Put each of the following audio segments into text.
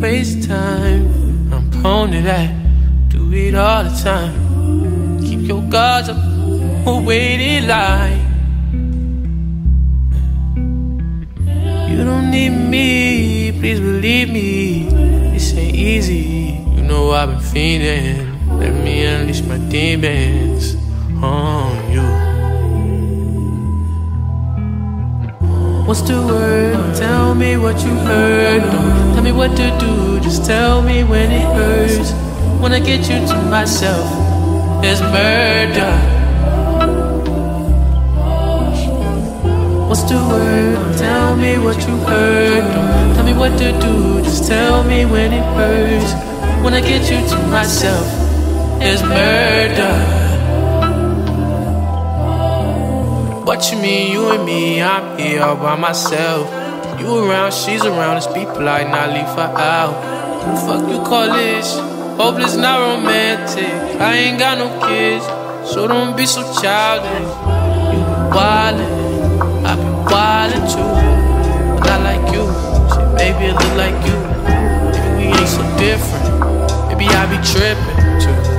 Waste time. I'm prone to that. Do it all the time. Keep your guards up. Or wait in line. You don't need me, please believe me. This ain't easy. You know I've been feeding. Let me unleash my demons on What's the word? Tell me what you heard. Don't tell me what to do, just tell me when it hurts. Wanna get you to myself, it's murder. What's the word? Tell me what you heard. Don't tell me what to do, just tell me when it hurts. Wanna get you to myself, it's murder. What mean, you and me? I'm here all by myself. You around, she's around. It's people like not leave her out. Who the fuck you call this? Hopeless, not romantic. I ain't got no kids, so don't be so childish. You be wildin', I be wildin' too. Not like you. Say, baby, it look like you. Maybe we ain't so different. Maybe I be trippin' too.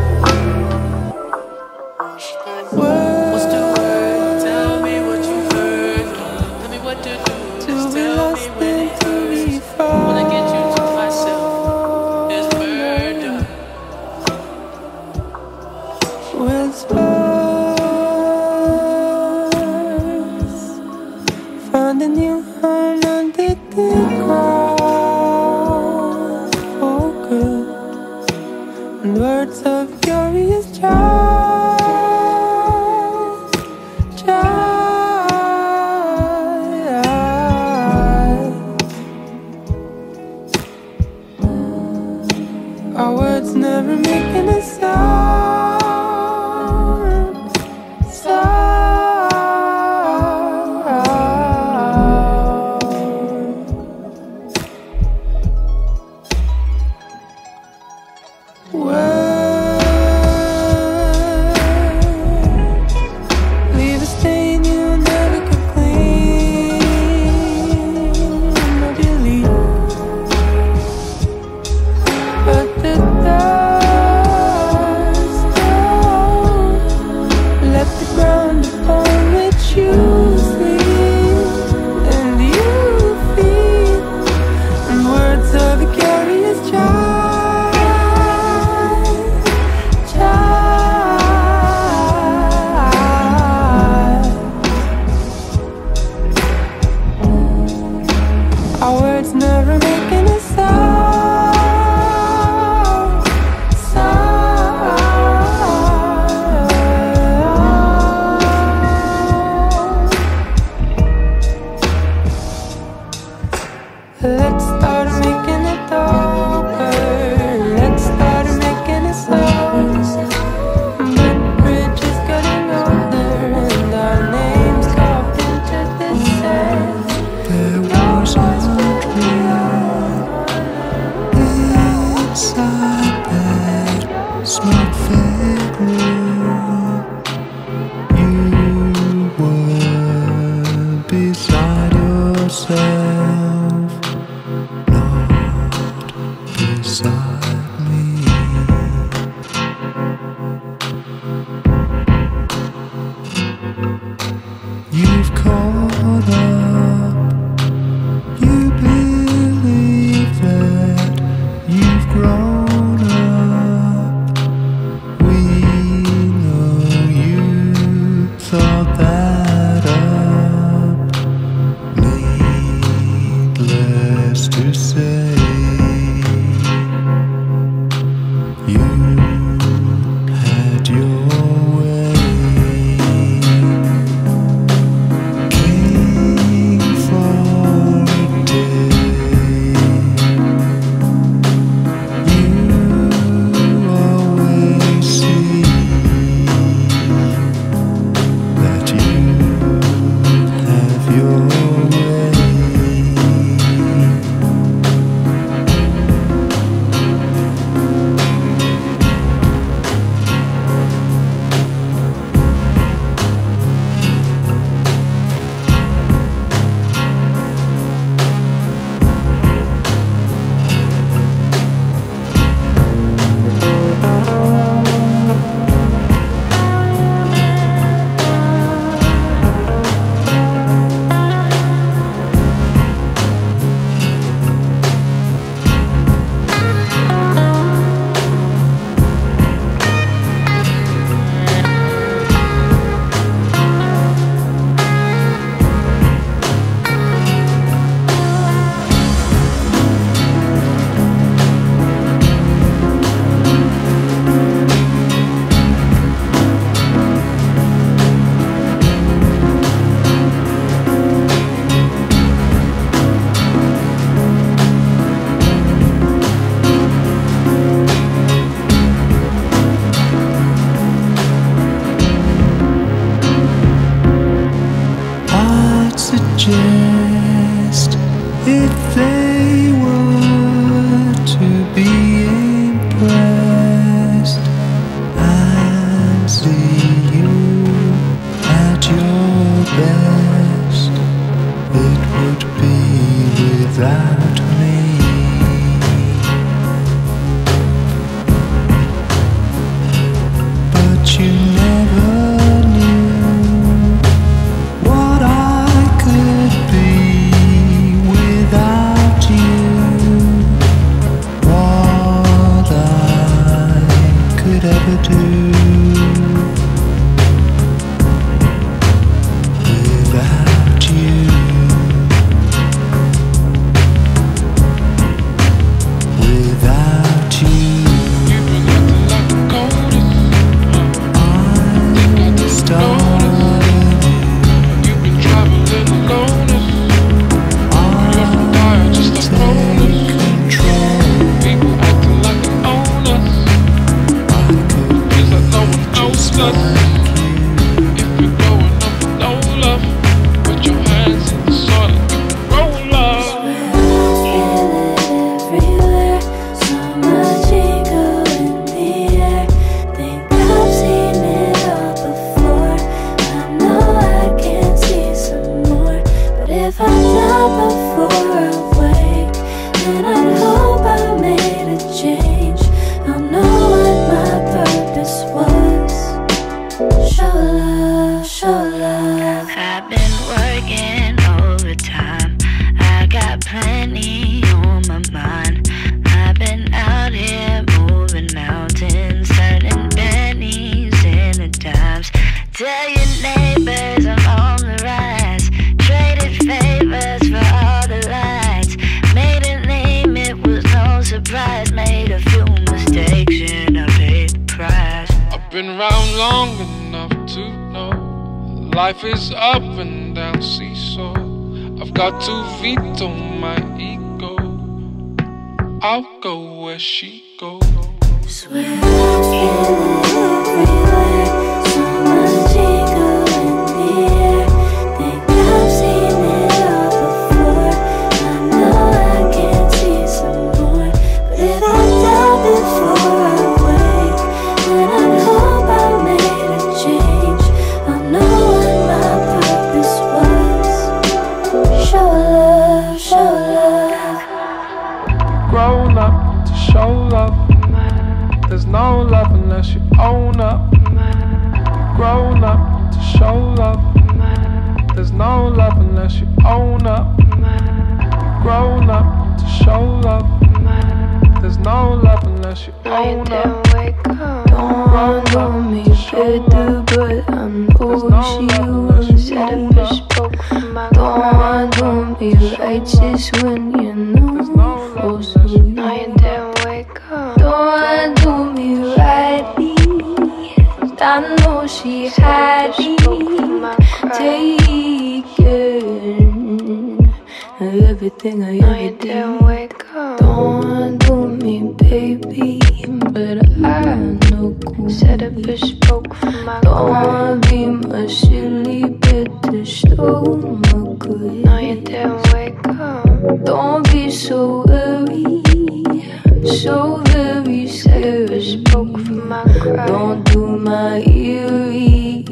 so very serious. spoke for my cry. Don't do my eerie.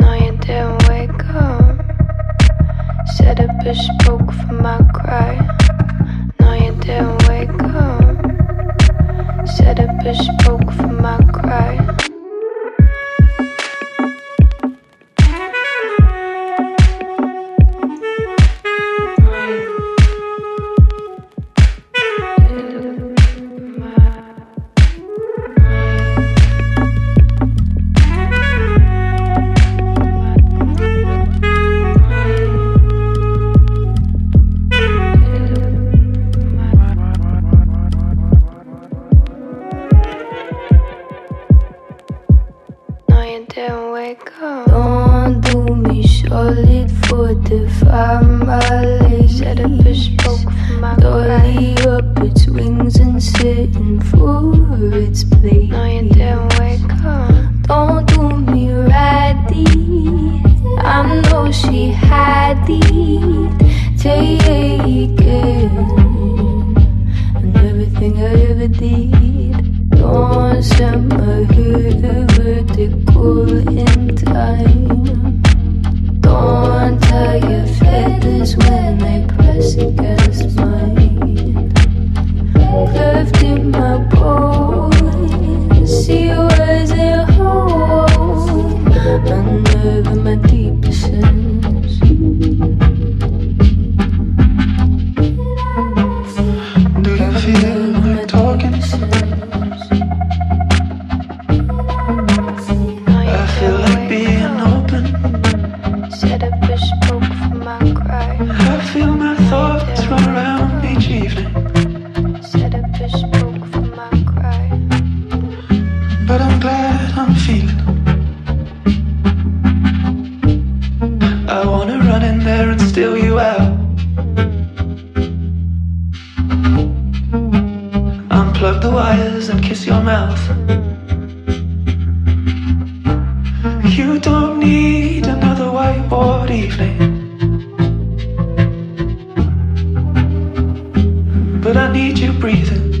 No, you didn't wake up. Set up a spoke. Need you breathing.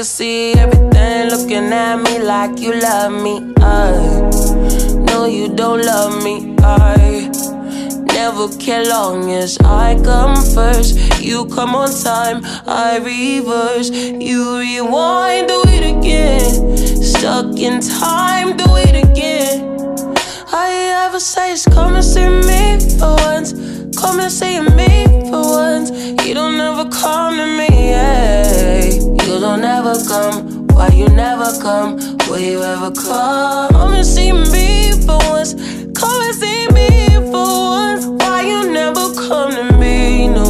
Can see everything looking at me like you love me. I know you don't love me. I never care long as I come first. You come on time, I reverse. You rewind, do it again. Stuck in time, do it again. You ever say is come and see me for once. Come and see me for once. You don't ever come to me. You don't ever come. Why you never come? Will you ever come? Come and see me for once. Come and see me for once. Why you never come to me? No.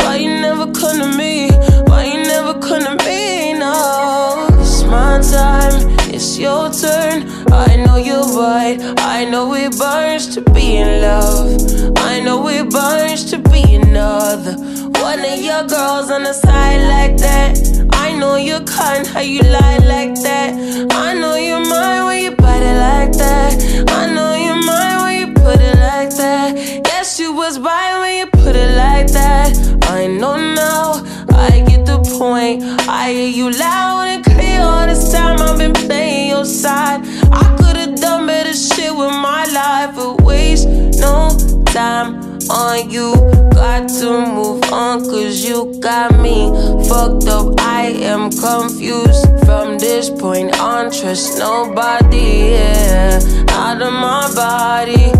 Why you never come to me? Why you never come to me? No. It's my time. It's your turn. I know you're right. I know it burns to be in love. I know it burns to be another. One of your girls on the side like that. I know you're kind, how you lie like that. I know you're mine when you bite it like that. I know you're mine when you put it like that. Yes, you was right when you put it like that. I know now, I get the point. I hear you loud and clear all this time. I've been playing your side. I could've done better shit with my life, but waste no time on you. Got to move on, cause you got me fucked up. I am confused. From this point on, trust nobody. Yeah, out of my body,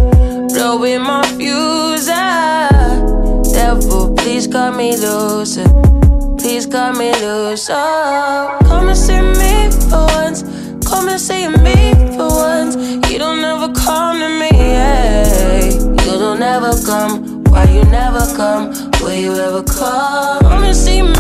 blowing my fuse. Ah. Devil, please cut me loose. Please cut me loose. Oh, come and see me for once. Come and see me for once. You don't ever come to me. Yeah. Don't come. Why you never come? Will you ever come? Come and see me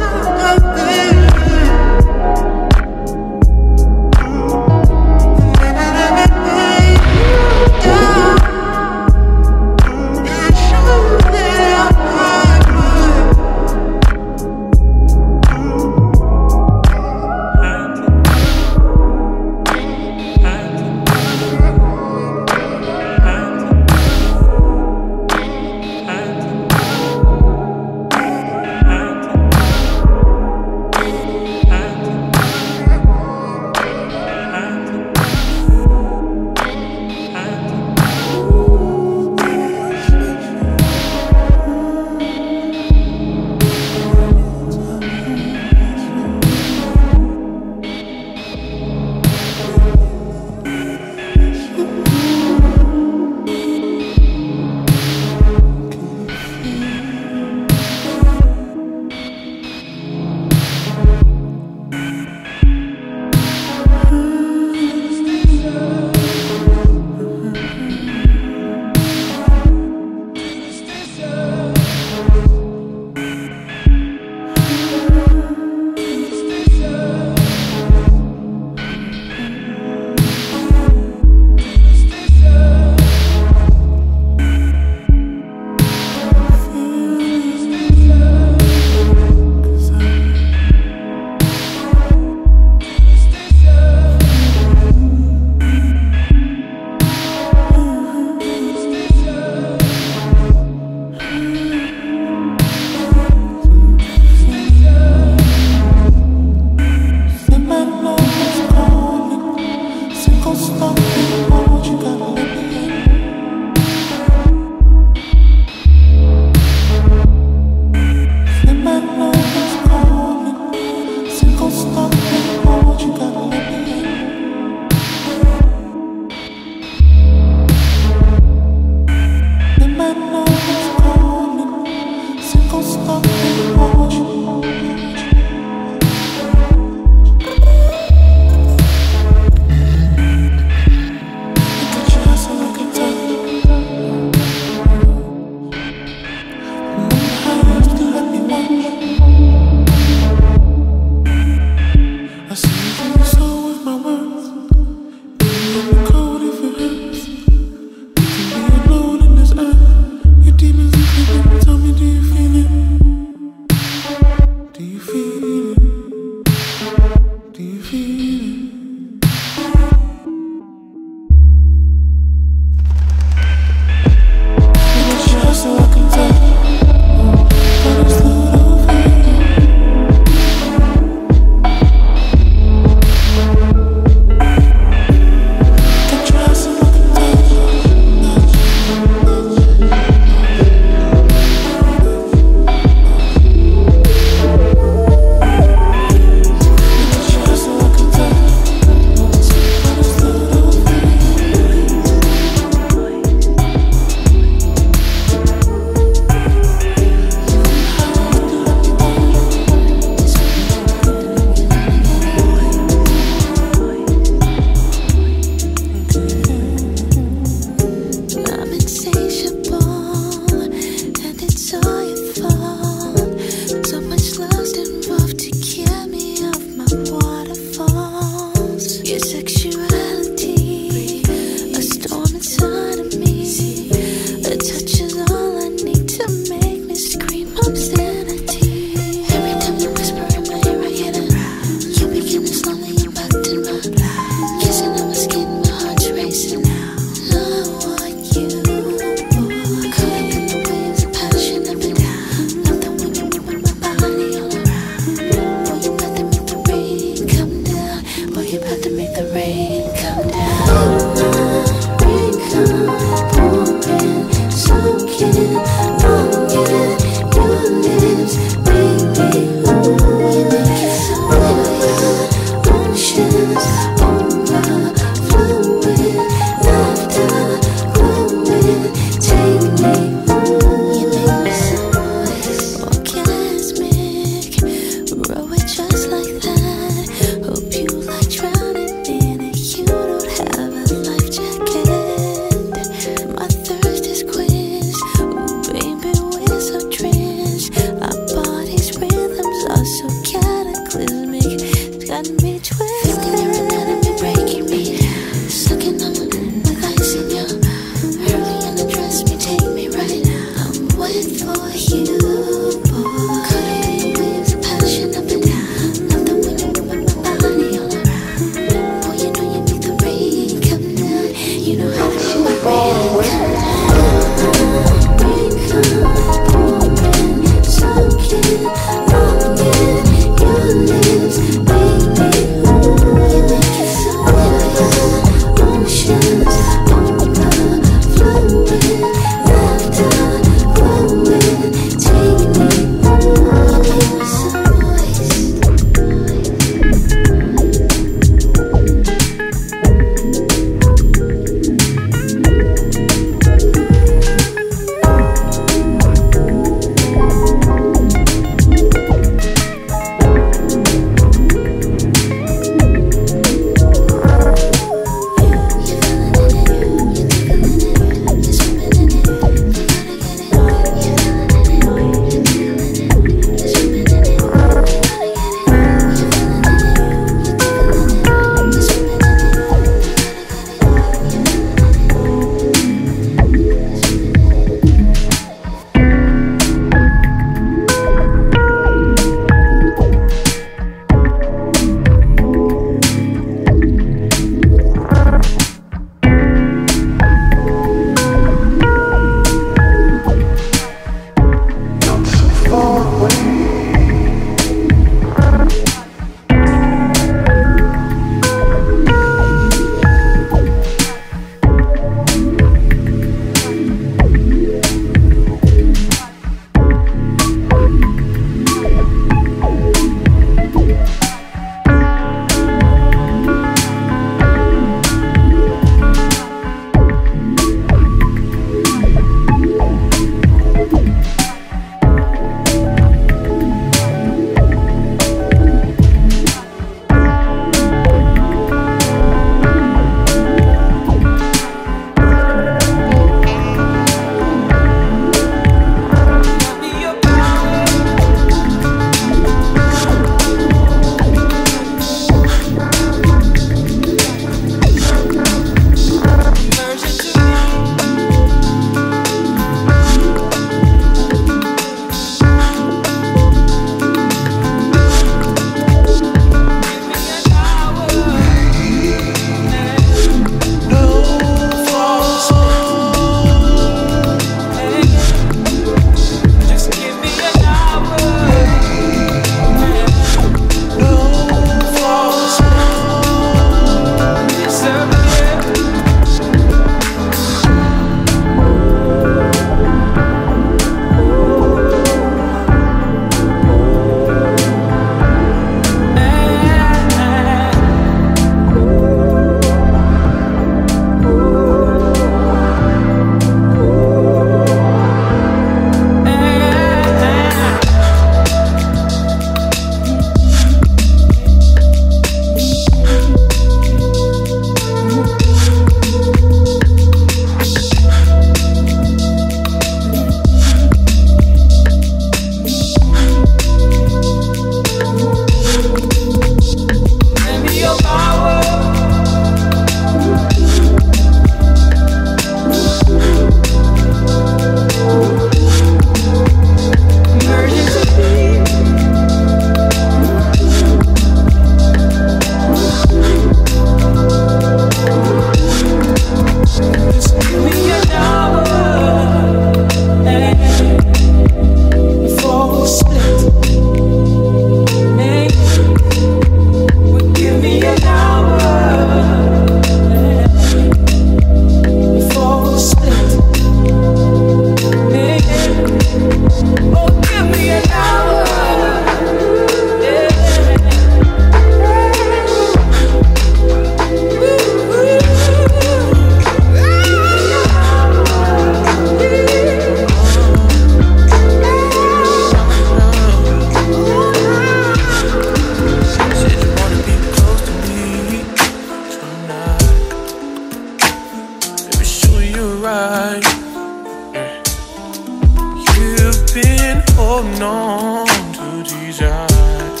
Oh, Holding on to these eyes.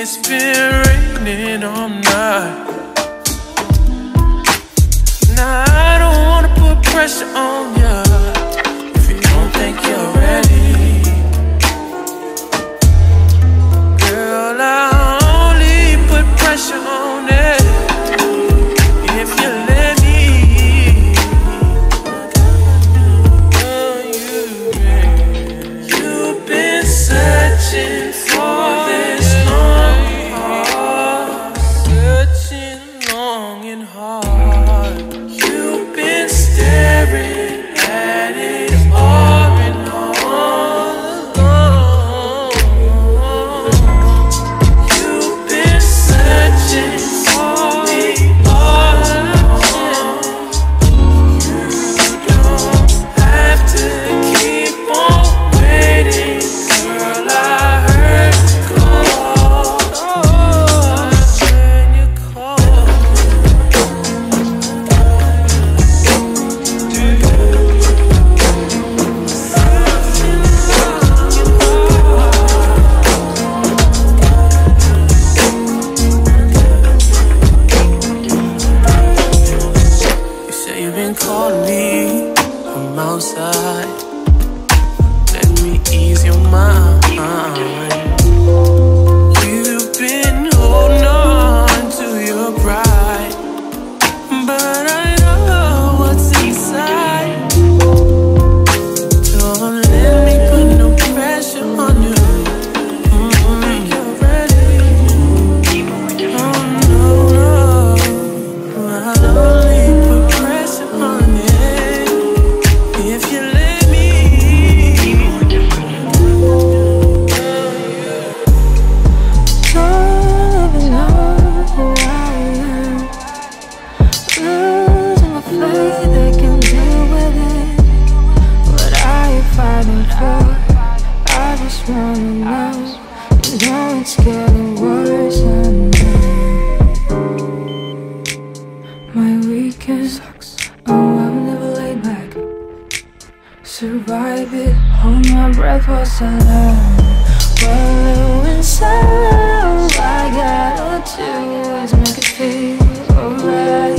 It's been raining all night. Now I don't wanna put pressure on you. survive it. Hold my breath whilst I learn Well, inside, all I gotta do is make it feel alright.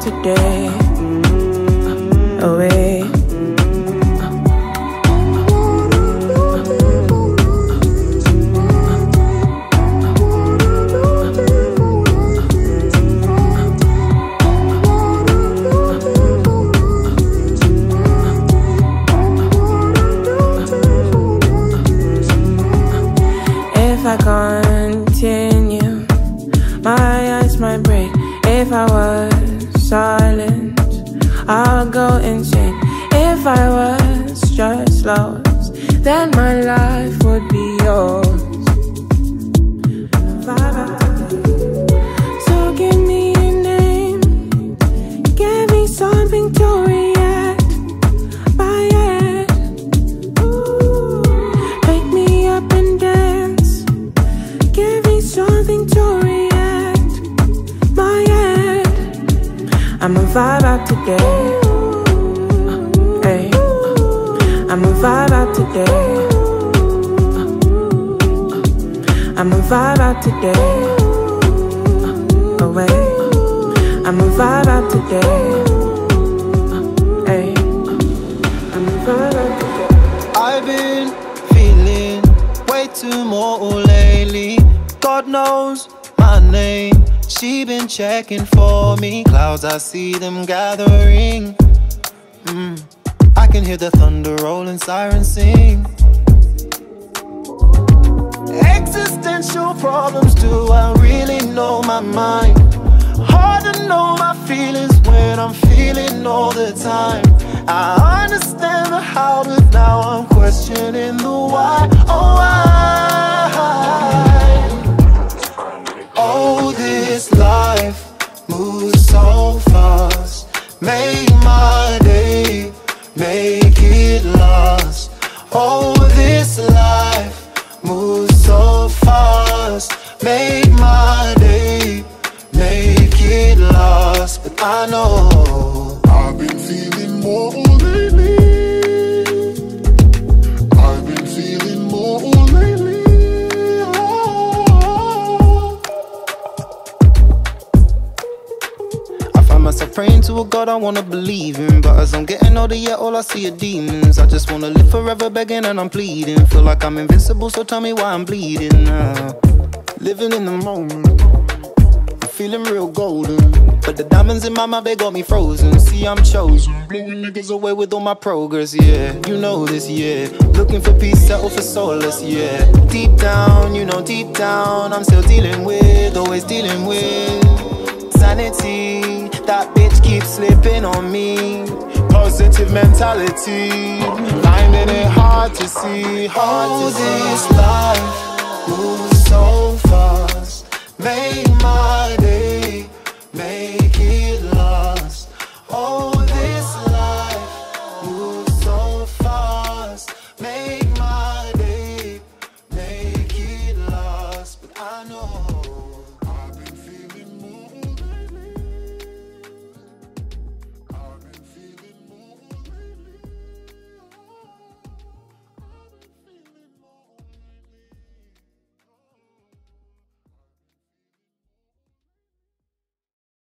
Today. I'ma vibe out today. Hey. I'ma vibe out today. I've been feeling way too more lately. God knows my name. She been checking for me. Clouds, I see them gathering. Mm. I can hear the thunder rolling, sirens sing. Existential problems, do I really know my mind? Hard to know my feelings when I'm feeling all the time. I understand the how, but now I'm questioning the why. Oh, why? Oh, this life moves so fast. Make my day, make it last. Oh, this life moves so fast. Make my day, I know I've been feeling more lately. I've been feeling more lately. Oh. I find myself praying to a God I wanna believe in. But as I'm getting older, yeah, all I see are demons. I just wanna live forever begging and I'm pleading. Feel like I'm invincible, so tell me why I'm bleeding now. Living in the moment, feeling real golden. But the diamonds in my mouth, they got me frozen. See, I'm chosen. Blowing niggas away with all my progress, yeah. You know this, yeah. Looking for peace, settle for solace, yeah. Deep down, you know, deep down, I'm still dealing with, always dealing with sanity. That bitch keeps slipping on me. Positive mentality, finding it hard to see. Hard to this life moves so fast. Make my day.